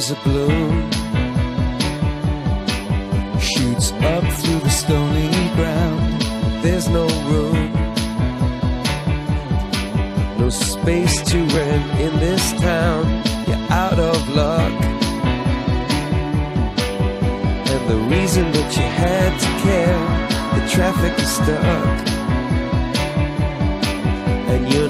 as a balloon shoots up through the stony ground. There's no room, no space to rent in this town. You're out of luck. And the reason that you had to care, the traffic is stuck. And you're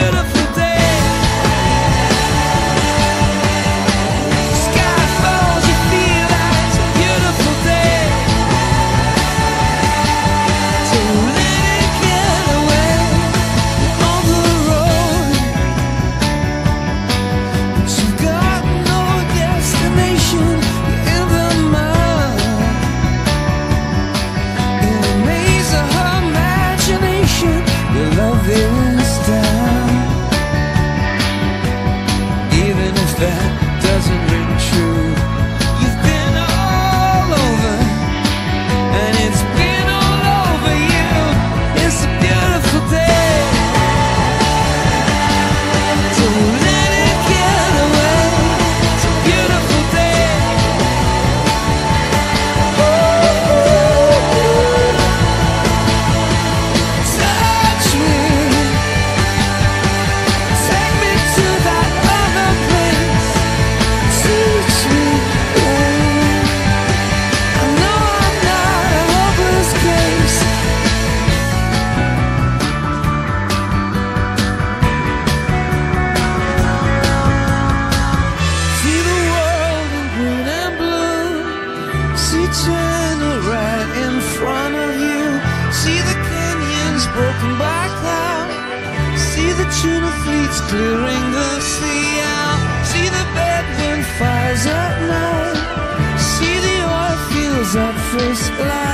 in tunnel right in front of you. See the canyons broken by clouds. See the tuna fleets clearing the sea out. See the bedroom fires at night. See the oil fields at first light.